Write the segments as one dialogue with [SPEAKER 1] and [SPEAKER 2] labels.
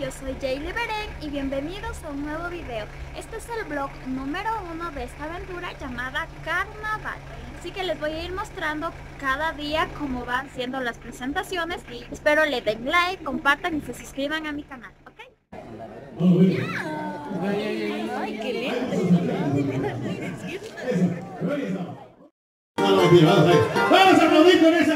[SPEAKER 1] yo soy Jaylee Beren y bienvenidos a un nuevo video. Este es el blog número uno de esta aventura llamada Carnaval. Así que les voy a ir mostrando cada día cómo van siendo las presentaciones. Espero le den like, compartan y se suscriban a mi canal, ¿ok?
[SPEAKER 2] Ay, qué
[SPEAKER 3] Vamos a aplaudir con esa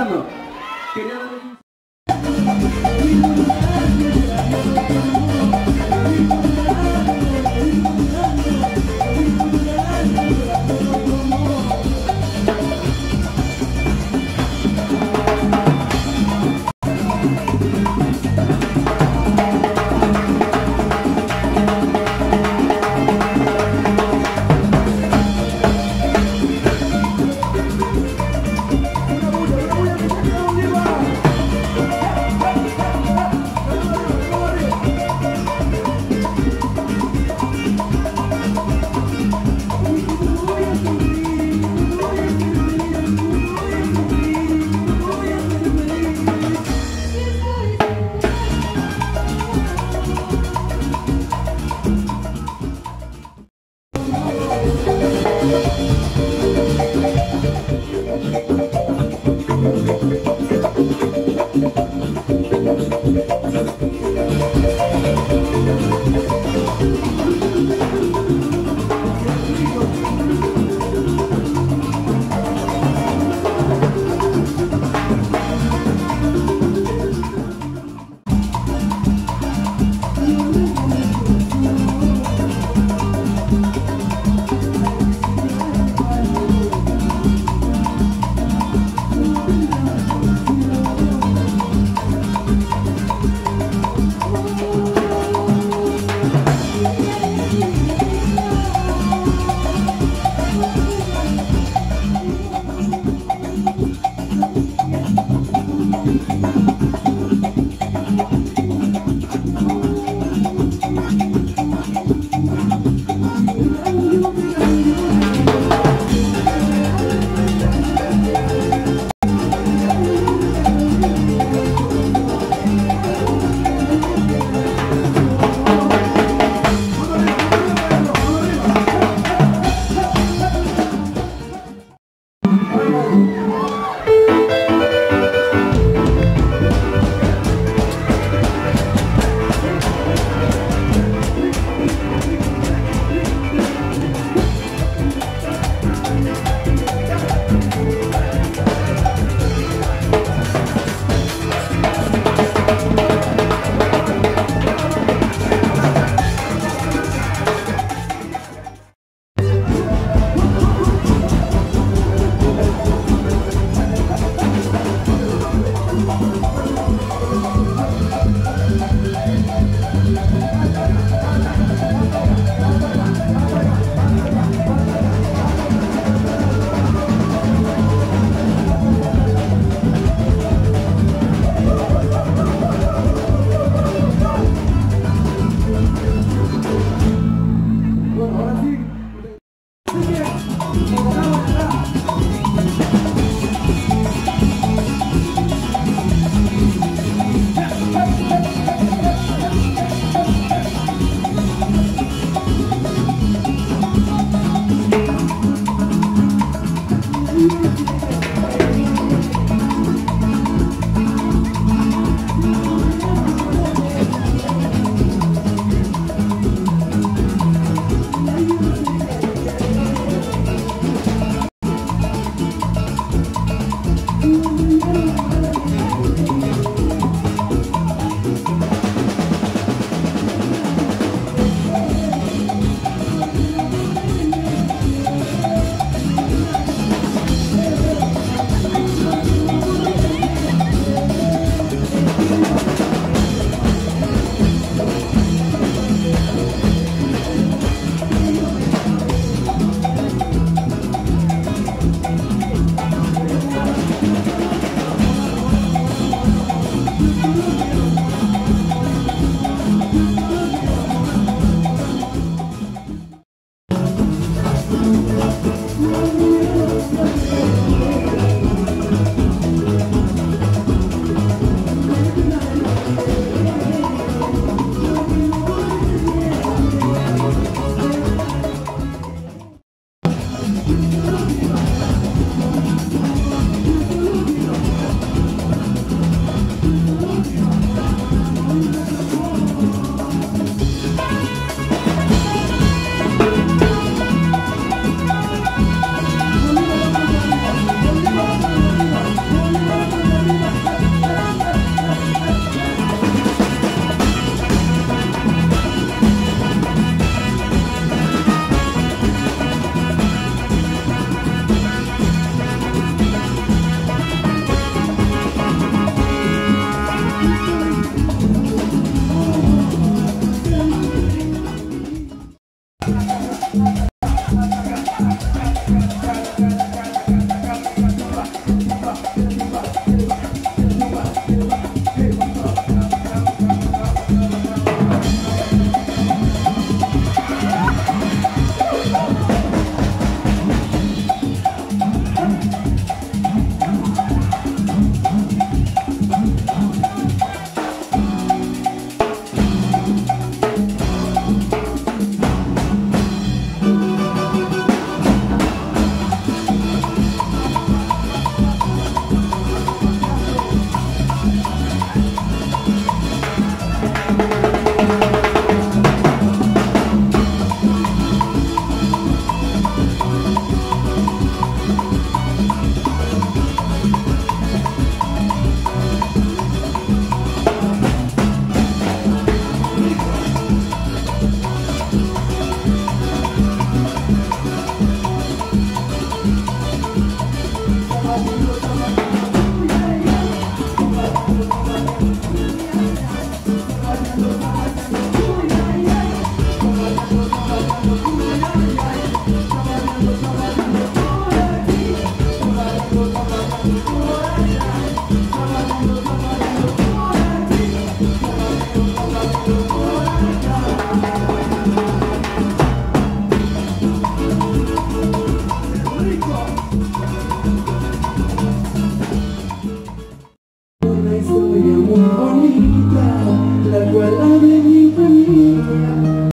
[SPEAKER 2] Serrano.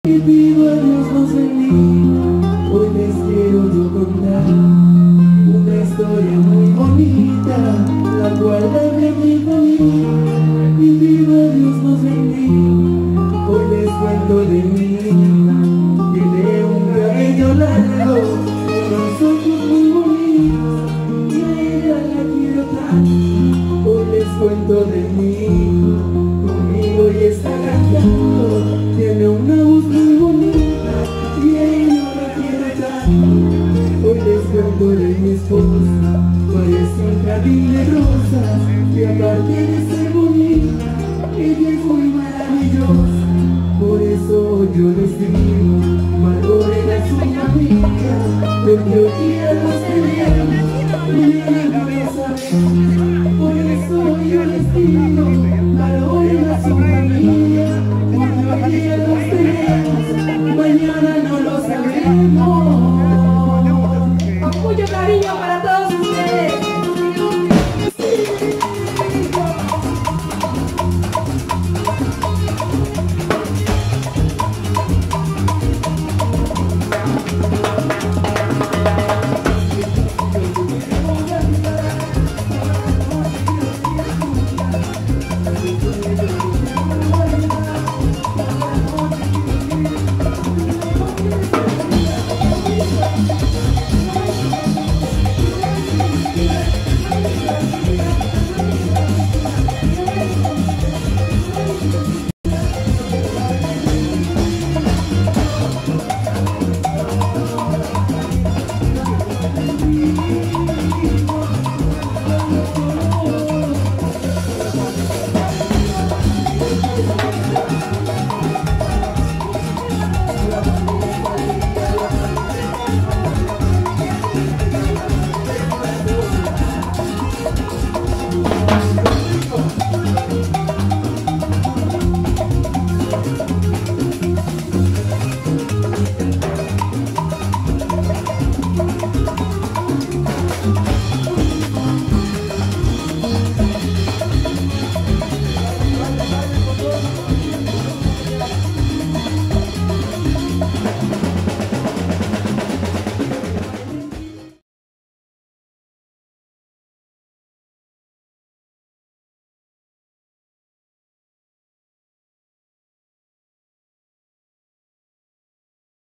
[SPEAKER 2] Baby. Eres tan bonita y viejo y maravillosa Por eso yo les digo, Margot era su amiga Me dio ir a los